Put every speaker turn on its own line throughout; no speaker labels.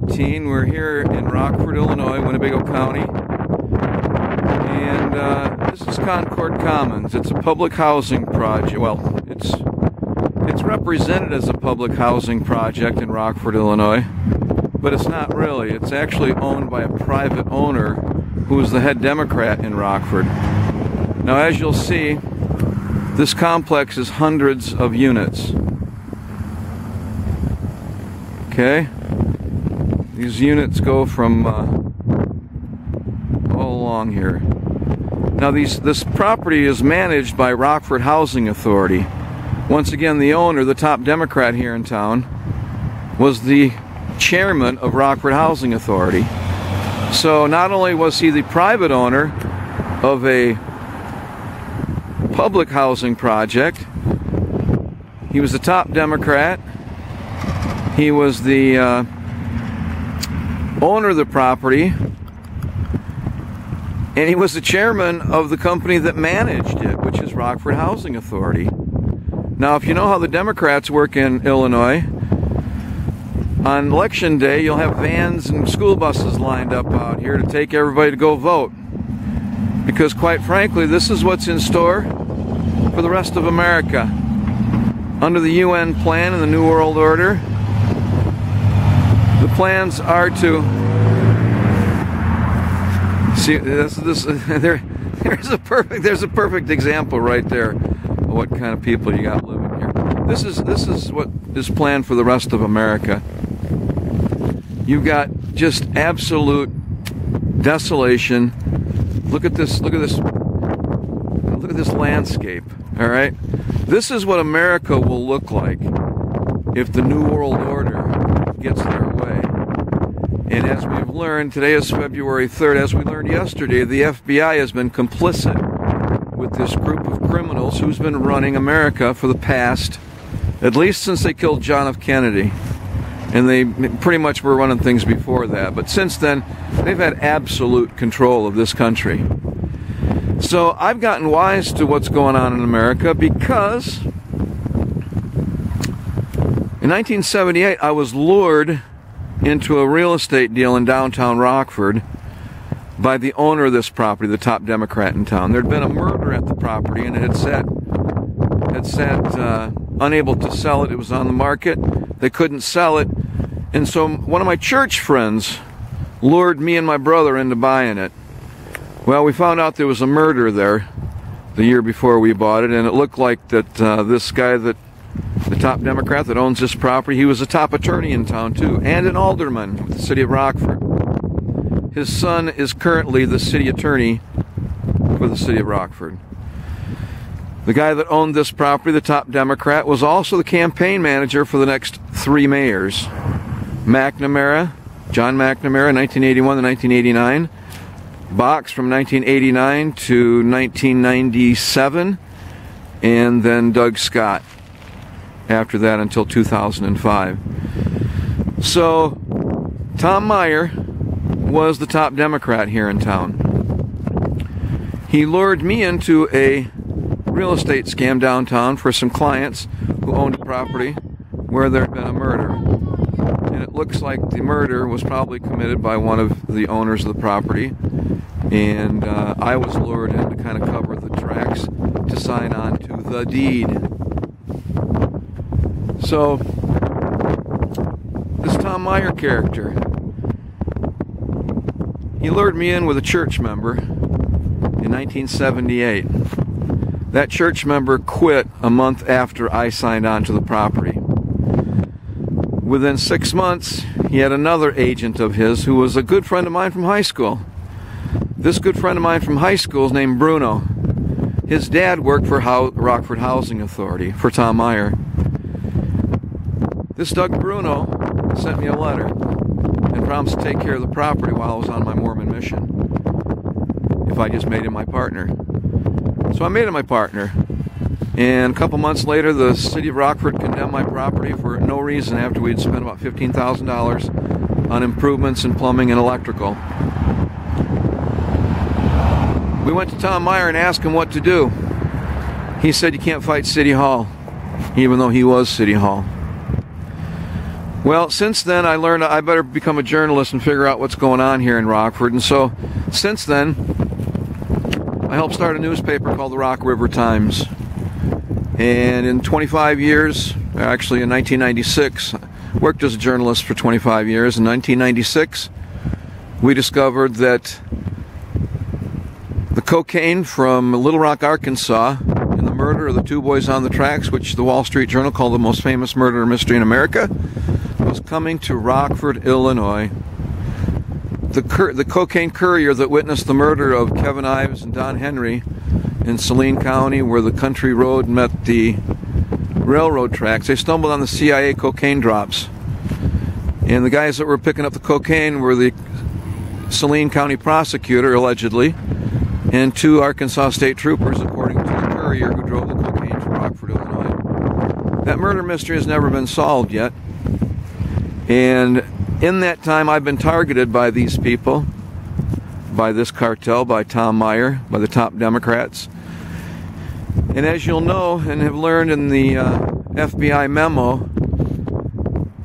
2018. We're here in Rockford, Illinois, Winnebago County. And uh, this is Concord Commons. It's a public housing project. Well, it's it's represented as a public housing project in Rockford, Illinois, but it's not really. It's actually owned by a private owner who is the head Democrat in Rockford. Now, as you'll see, this complex is hundreds of units. Okay? These units go from uh, all along here. Now, these this property is managed by Rockford Housing Authority. Once again, the owner, the top Democrat here in town, was the chairman of Rockford Housing Authority. So not only was he the private owner of a public housing project, he was the top Democrat. He was the uh, owner of the property, and he was the chairman of the company that managed it, which is Rockford Housing Authority. Now, if you know how the Democrats work in Illinois, on election day, you'll have vans and school buses lined up out here to take everybody to go vote. Because, quite frankly, this is what's in store for the rest of America. Under the UN plan and the New World Order, the plans are to see this. This there, there's a perfect. There's a perfect example right there of what kind of people you got living here. This is this is what is planned for the rest of America. You've got just absolute desolation. Look at this. Look at this. Look at this landscape. All right. This is what America will look like if the New World Order gets their way. And as we've learned, today is February 3rd. As we learned yesterday, the FBI has been complicit with this group of criminals who's been running America for the past, at least since they killed John F. Kennedy. And they pretty much were running things before that. But since then, they've had absolute control of this country. So I've gotten wise to what's going on in America because in 1978 I was lured into a real estate deal in downtown Rockford by the owner of this property, the top Democrat in town. There'd been a murder at the property, and it had sat had sat uh, unable to sell it. It was on the market. They couldn't sell it, and so one of my church friends lured me and my brother into buying it. Well, we found out there was a murder there the year before we bought it, and it looked like that uh, this guy that top Democrat that owns this property. He was a top attorney in town too, and an alderman with the city of Rockford. His son is currently the city attorney for the city of Rockford. The guy that owned this property, the top Democrat, was also the campaign manager for the next three mayors. McNamara, John McNamara, 1981 to 1989. Box from 1989 to 1997. And then Doug Scott after that until 2005. So, Tom Meyer was the top Democrat here in town. He lured me into a real estate scam downtown for some clients who owned a property where there had been a murder. And it looks like the murder was probably committed by one of the owners of the property. And uh, I was lured in to kind of cover the tracks to sign on to the deed. So, this Tom Meyer character, he lured me in with a church member in 1978. That church member quit a month after I signed on to the property. Within six months, he had another agent of his who was a good friend of mine from high school. This good friend of mine from high school is named Bruno. His dad worked for Rockford Housing Authority for Tom Meyer. This Doug Bruno sent me a letter and promised to take care of the property while I was on my Mormon mission if I just made him my partner. So I made him my partner. And a couple months later, the city of Rockford condemned my property for no reason after we'd spent about $15,000 on improvements in plumbing and electrical. We went to Tom Meyer and asked him what to do. He said you can't fight City Hall, even though he was City Hall. Well, since then, I learned I better become a journalist and figure out what's going on here in Rockford. And so, since then, I helped start a newspaper called the Rock River Times. And in 25 years, actually in 1996, worked as a journalist for 25 years. In 1996, we discovered that the cocaine from Little Rock, Arkansas, and the murder of the two boys on the tracks, which the Wall Street Journal called the most famous murder mystery in America, was coming to Rockford, Illinois. The, cur- the cocaine courier that witnessed the murder of Kevin Ives and Don Henry in Saline County, where the country road met the railroad tracks, they stumbled on the CIA cocaine drops. And the guys that were picking up the cocaine were the Saline County prosecutor, allegedly, and two Arkansas state troopers, according to the courier who drove the cocaine to Rockford, Illinois. That murder mystery has never been solved yet. And in that time, I've been targeted by these people, by this cartel, by Tom Meyer, by the top Democrats. And as you'll know and have learned in the uh, FBI memo,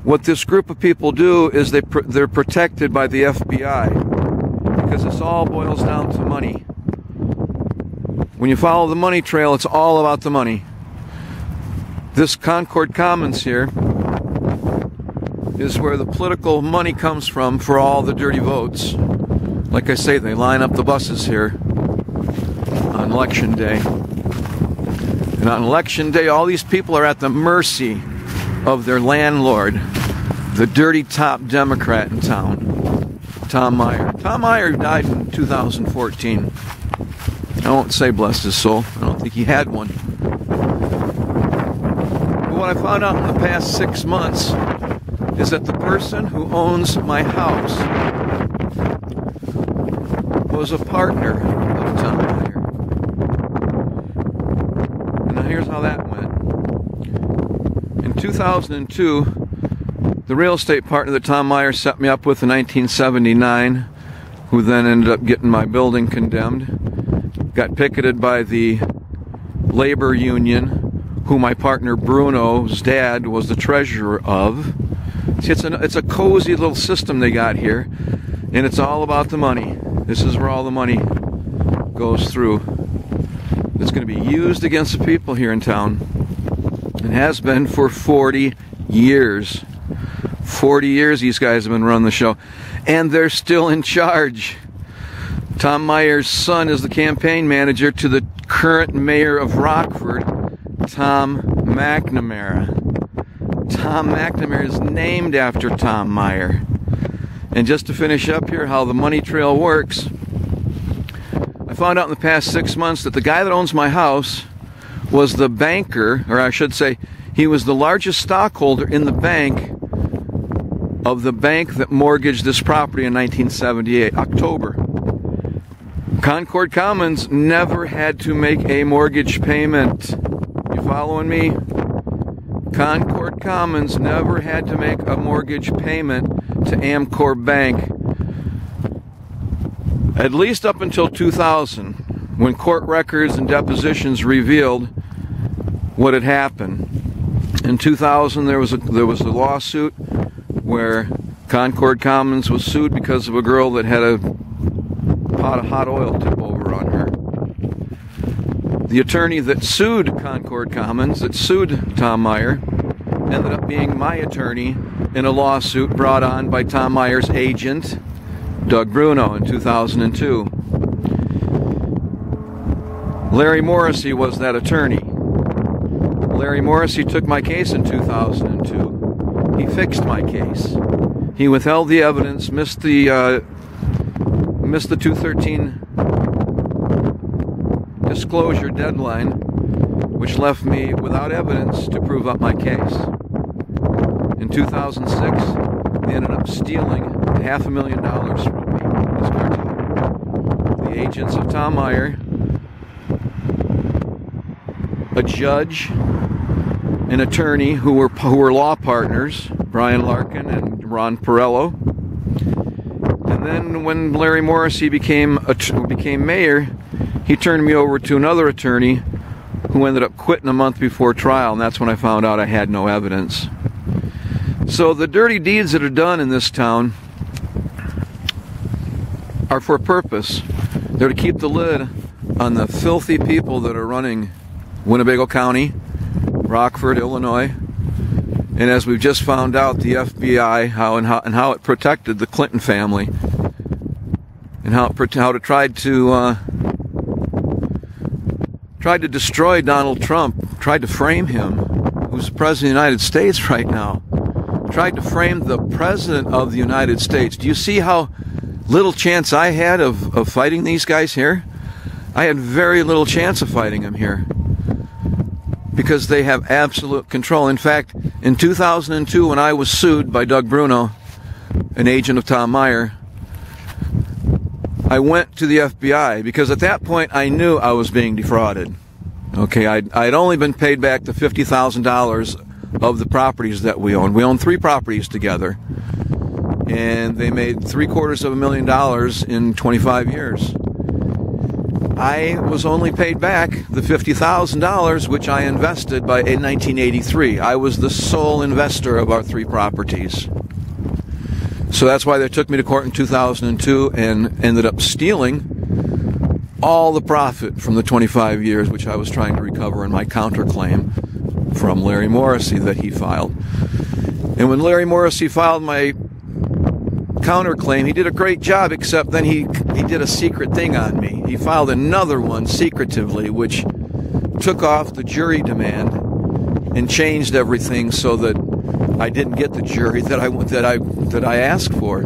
what this group of people do is they pr- they're protected by the FBI because this all boils down to money. When you follow the money trail, it's all about the money. This Concord Commons here is where the political money comes from for all the dirty votes. Like I say, they line up the buses here on election day. And on election day, all these people are at the mercy of their landlord, the dirty top Democrat in town, Tom Meyer. Tom Meyer died in 2014. I won't say bless his soul. I don't think he had one. But what I found out in the past six months is that the person who owns my house was a partner of Tom Meyer. And now here's how that went. In 2002, the real estate partner that Tom Meyer set me up with in 1979, who then ended up getting my building condemned, got picketed by the labor union, who my partner Bruno's dad was the treasurer of. See, it's a, it's a cozy little system they got here, and it's all about the money. This is where all the money goes through. It's going to be used against the people here in town. It has been for 40 years. 40 years these guys have been running the show, and they're still in charge. Tom Meyer's son is the campaign manager to the current mayor of Rockford, Tom McNamara. Tom McNamara is named after Tom Meyer. And just to finish up here, how the money trail works, I found out in the past six months that the guy that owns my house was the banker, or I should say, he was the largest stockholder in the bank of the bank that mortgaged this property in 1978, October. Concord Commons never had to make a mortgage payment. You following me? Concord Commons never had to make a mortgage payment to Amcore Bank. At least up until 2000, when court records and depositions revealed what had happened. In 2000, there was a, there was a lawsuit where Concord Commons was sued because of a girl that had a pot of hot oil tip over on her. The attorney that sued Concord Commons, that sued Tom Meyer, ended up being my attorney in a lawsuit brought on by Tom Meyer's agent, Doug Bruno, in 2002. Larry Morrissey was that attorney. Larry Morrissey took my case in 2002. He fixed my case. He withheld the evidence, missed the uh, missed the 213 disclosure deadline, which left me without evidence to prove up my case. In 2006, they ended up stealing half a million dollars from me, this. The agents of Tom Meyer, a judge, an attorney who were who were law partners, Brian Larkin and Ron Perello, and then when Larry Morrissey became became mayor, he turned me over to another attorney who ended up quitting a month before trial, and that's when I found out I had no evidence. So the dirty deeds that are done in this town are for a purpose. They're to keep the lid on the filthy people that are running Winnebago County, Rockford, Illinois. And as we've just found out, the FBI, how and how, and how it protected the Clinton family, and how it, how it tried to uh, tried to destroy Donald Trump, tried to frame him, who's the president of the United States right now, tried to frame the president of the United States. Do you see how little chance I had of, of fighting these guys here? I had very little chance of fighting them here because they have absolute control. In fact, in 2002, when I was sued by Doug Bruno, an agent of Tom Meyer, I went to the FBI because at that point I knew I was being defrauded. Okay, I'd, I'd only been paid back the $50,000 of the properties that we own. We own three properties together, and they made three quarters of a million dollars in 25 years. I was only paid back the $50,000 which I invested by in 1983. I was the sole investor of our three properties. So that's why they took me to court in 2002 and ended up stealing all the profit from the 25 years which I was trying to recover in my counterclaim from Larry Morrissey that he filed. And when Larry Morrissey filed my counterclaim. He did a great job, except then he he did a secret thing on me. He filed another one secretively, which took off the jury demand and changed everything so that I didn't get the jury that I that I that I asked for.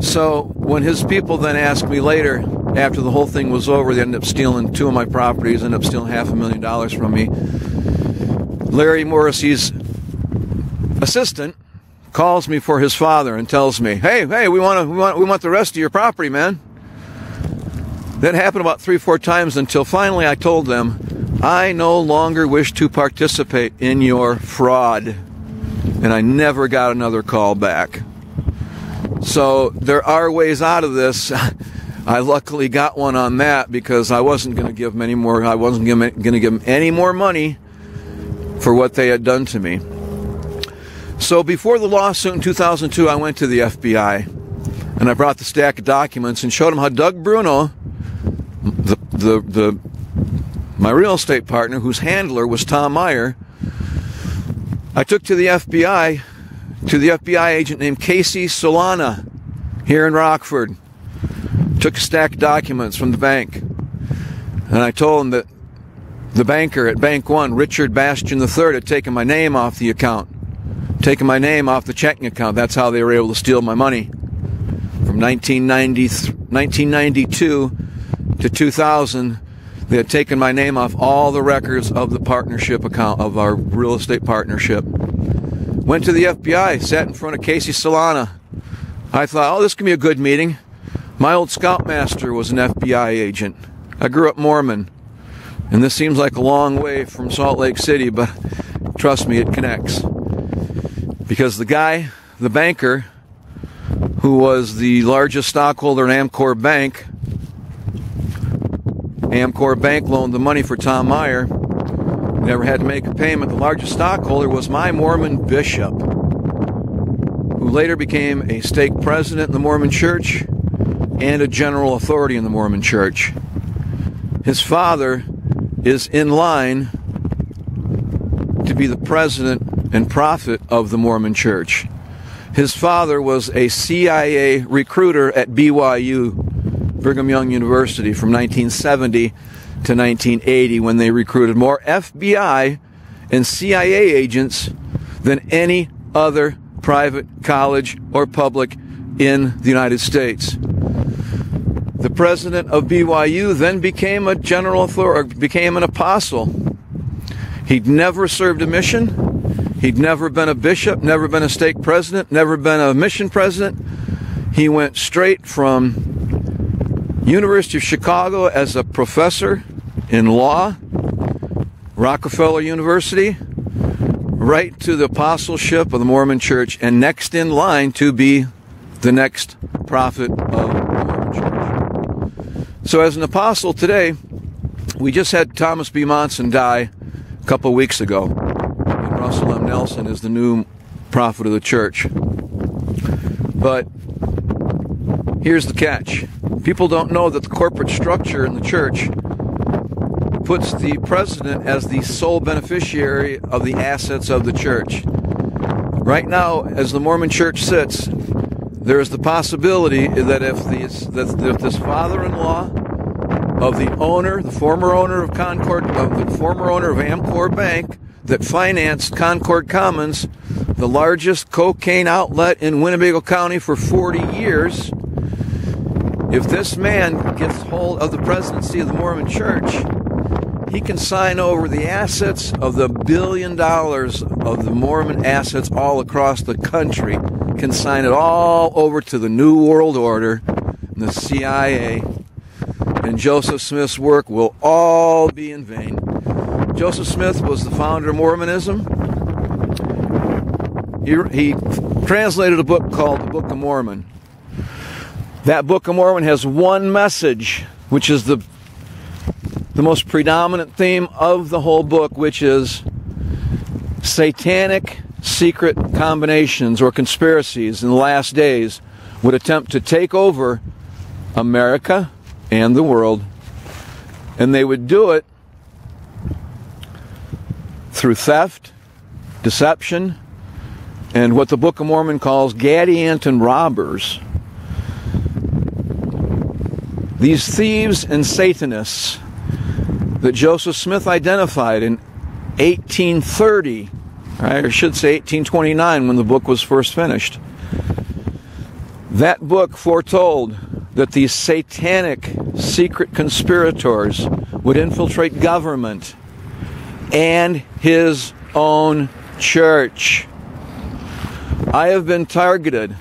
So when his people then asked me later, after the whole thing was over, they ended up stealing two of my properties, ended up stealing half a million dollars from me. Larry Morrissey's assistant calls me for his father and tells me, "Hey, hey, we want to, we want, we want the rest of your property, man." That happened about three, four times until finally I told them, "I no longer wish to participate in your fraud," and I never got another call back. So there are ways out of this. I luckily got one on that because I wasn't going to give them any more. I wasn't going to give them any more money for what they had done to me. So before the lawsuit in 2002, I went to the FBI and I brought the stack of documents and showed them how Doug Bruno, the, the, the, my real estate partner, whose handler was Tom Meyer, I took to the FBI, to the FBI agent named Casey Solana here in Rockford. Took a stack of documents from the bank. And I told him that the banker at Bank One, Richard Bastian III, had taken my name off the account taking my name off the checking account. That's how they were able to steal my money. From 1992 to 2000, they had taken my name off all the records of the partnership account of our real estate partnership. Went to the FBI, sat in front of Casey Solana. I thought, oh, this can be a good meeting. My old scoutmaster was an FBI agent. I grew up Mormon. And this seems like a long way from Salt Lake City, but trust me, it connects because the guy, the banker, who was the largest stockholder in Amcore Bank, Amcore Bank loaned the money for Tom Meyer, never had to make a payment. The largest stockholder was my Mormon bishop, who later became a stake president in the Mormon church and a general authority in the Mormon church. His father is in line to be the president and prophet of the Mormon Church. His father was a CIA recruiter at BYU, Brigham Young University, from 1970 to 1980 when they recruited more FBI and CIA agents than any other private college or public in the United States. The president of BYU then became a general authority, became an apostle. He'd never served a mission. He'd never been a bishop, never been a stake president, never been a mission president. He went straight from University of Chicago as a professor in law, Rockefeller University, right to the apostleship of the Mormon Church, and next in line to be the next prophet of. So, as an apostle today, we just had Thomas B. Monson die a couple weeks ago. And Russell M. Nelson is the new prophet of the church. But here's the catch people don't know that the corporate structure in the church puts the president as the sole beneficiary of the assets of the church. Right now, as the Mormon church sits, there is the possibility that if, these, that if this father-in-law of the owner, the former owner of Concord, of the former owner of Amcore Bank that financed Concord Commons, the largest cocaine outlet in Winnebago County for 40 years, if this man gets hold of the presidency of the Mormon Church, he can sign over the assets of the billion dollars of the Mormon assets all across the country, can sign it all over to the New World Order, and the CIA, and Joseph Smith's work will all be in vain. Joseph Smith was the founder of Mormonism. He, he translated a book called the Book of Mormon. That Book of Mormon has one message, which is the the most predominant theme of the whole book, which is satanic secret combinations or conspiracies in the last days would attempt to take over America and the world. And they would do it through theft, deception, and what the Book of Mormon calls Gadianton robbers. These thieves and Satanists that Joseph Smith identified in 1830, right, or should say 1829 when the book was first finished. That book foretold that these satanic secret conspirators would infiltrate government and his own church. I have been targeted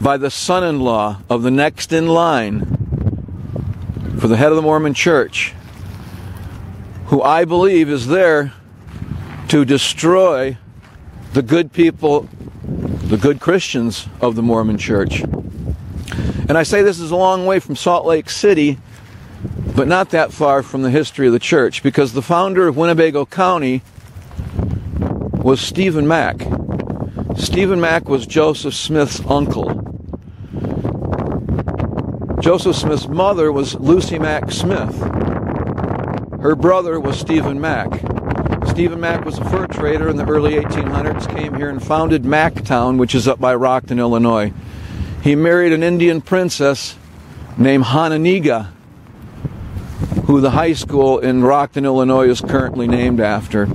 by the son in law of the next in line for the head of the Mormon church who I believe is there to destroy the good people, the good Christians of the Mormon church. And I say this is a long way from Salt Lake City, but not that far from the history of the church, because the founder of Winnebago County was Stephen Mack. Stephen Mack was Joseph Smith's uncle. Joseph Smith's mother was Lucy Mack Smith. Her brother was Stephen Mack. Stephen Mack was a fur trader in the early 1800s, came here and founded Macktown, which is up by Rockton, Illinois. He married an Indian princess named Hononegah, who the high school in Rockton, Illinois is currently named after.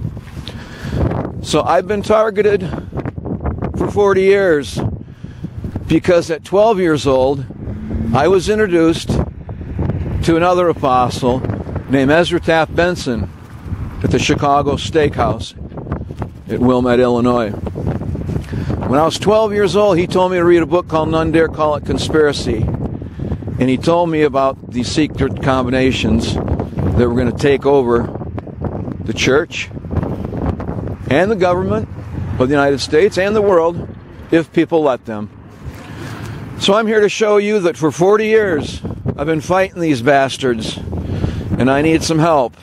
So I've been targeted for 40 years because at 12 years old, I was introduced to another apostle named Ezra Taft Benson at the Chicago Steakhouse at Wilmette, Illinois. When I was 12 years old, he told me to read a book called None Dare Call It Conspiracy. And he told me about these secret combinations that were going to take over the church and the government of the United States and the world if people let them. So I'm here to show you that for 40 years I've been fighting these bastards and I need some help.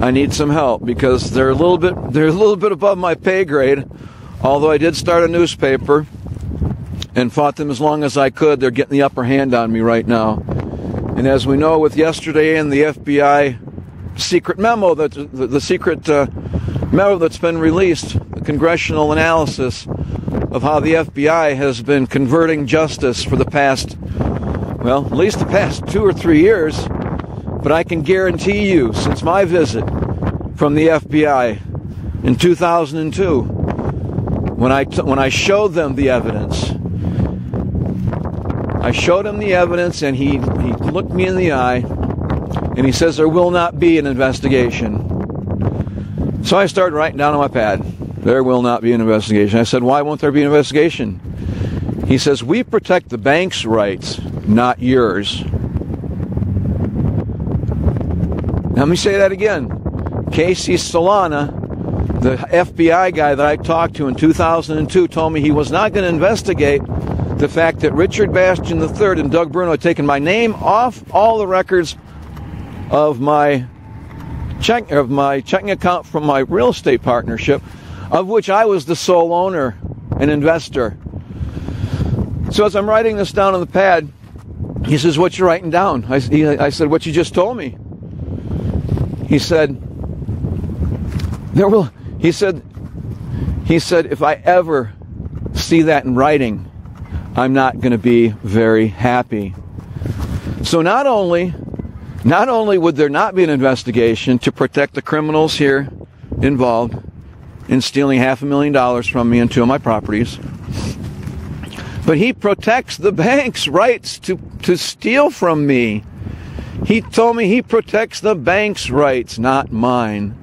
I need some help because they're a little bit they're a little bit above my pay grade. Although I did start a newspaper and fought them as long as I could, they're getting the upper hand on me right now. And as we know, with yesterday and the FBI secret memo that the, the secret uh, memo that's been released, the congressional analysis of how the FBI has been converting justice for the past, well, at least the past two or three years but I can guarantee you, since my visit from the FBI in 2002, when I, t- when I showed them the evidence, I showed him the evidence and he, he looked me in the eye and he says, There will not be an investigation. So I started writing down on my pad, There will not be an investigation. I said, Why won't there be an investigation? He says, We protect the bank's rights, not yours. Let me say that again. Casey Solana, the FBI guy that I talked to in 2002, told me he was not going to investigate the fact that Richard Bastian III and Doug Bruno had taken my name off all the records of my check of my checking account from my real estate partnership. of which I was the sole owner and investor. So as I'm writing this down on the pad, he says, What you writing down? I, he, I said, What you just told me. He said, There will, he said, he said, if I ever see that in writing, I'm not going to be very happy. So not only, not only would there not be an investigation to protect the criminals here involved in stealing half a million dollars from me and two of my properties, but he protects the bank's rights to, to steal from me. He told me he protects the bank's rights, not mine.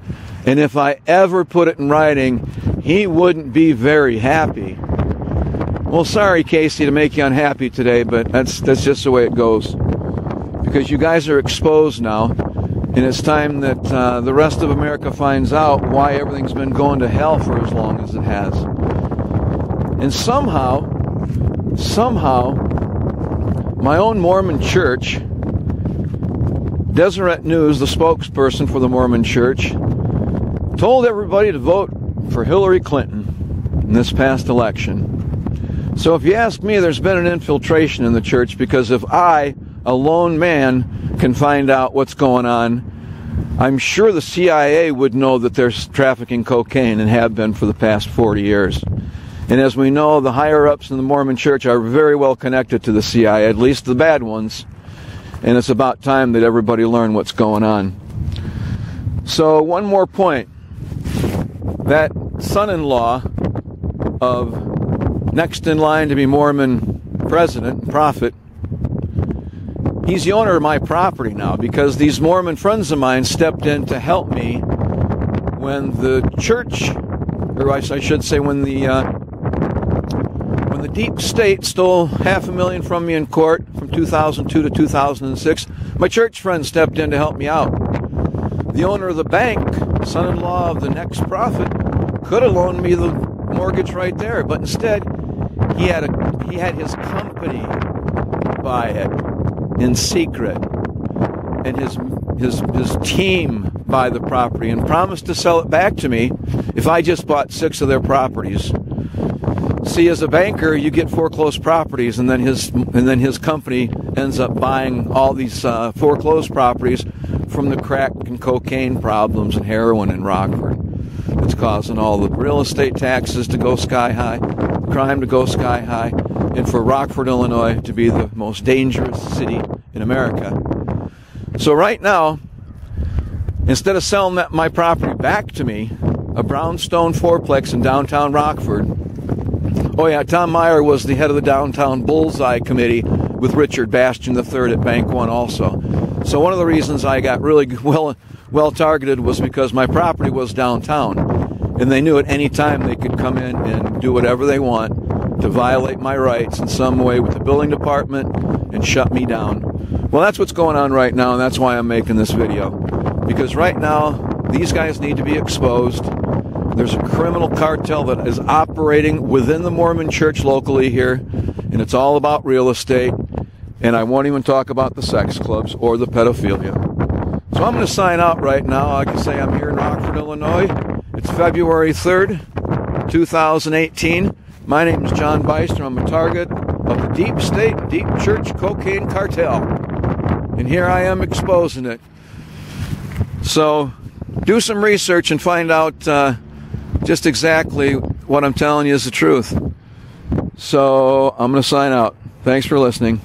And if I ever put it in writing, he wouldn't be very happy. Well, sorry, Casey, to make you unhappy today, but that's that's just the way it goes. Because you guys are exposed now, and it's time that uh, the rest of America finds out why everything's been going to hell for as long as it has. And somehow, somehow, my own Mormon church, Deseret News, the spokesperson for the Mormon church, told everybody to vote for Hillary Clinton in this past election. So if you ask me, there's been an infiltration in the church because if I, a lone man, can find out what's going on, I'm sure the CIA would know that they're trafficking cocaine and have been for the past 40 years. And as we know, the higher ups in the Mormon church are very well connected to the CIA, at least the bad ones. And it's about time that everybody learn what's going on. So, one more point. That son in law of next in line to be Mormon president, and prophet, he's the owner of my property now because these Mormon friends of mine stepped in to help me when the church, or I should say, when the uh, when the deep state stole half a million from me in court from 2002 to 2006, my church friends stepped in to help me out. The owner of the bank, son in law of the next prophet, could have loaned me the mortgage right there, but instead he had a he had his company buy it in secret. And his his his team buy the property and promised to sell it back to me if I just bought six of their properties. See, as a banker, you get foreclosed properties, and then his and then his company ends up buying all these uh, foreclosed properties from the crack and cocaine problems and heroin in Rockford. It's causing all the real estate taxes to go sky high, crime to go sky high, and for Rockford, Illinois, to be the most dangerous city in America. So right now, instead of selling that, my property back to me, a brownstone fourplex in downtown Rockford Oh, yeah, Tom Meyer was the head of the Downtown Bullseye Committee with Richard Bastian III at Bank One also. So one of the reasons I got really well well targeted was because my property was downtown, and they knew at any time they could come in and do whatever they want to violate my rights in some way with the building department and shut me down. Well, that's what's going on right now, and that's why I'm making this video. Because right now, these guys need to be exposed there's a criminal cartel that is operating within the Mormon church locally here, and it's all about real estate. And I won't even talk about the sex clubs or the pedophilia. So I'm going to sign out right now. I can say I'm here in Rockford, Illinois. It's February 3rd, 2018. My name is Jon Bystrom. I'm a target of the deep state, deep church cocaine cartel. And here I am exposing it. So do some research and find out. Uh, just exactly what I'm telling you is the truth. So I'm going to sign out. Thanks for listening.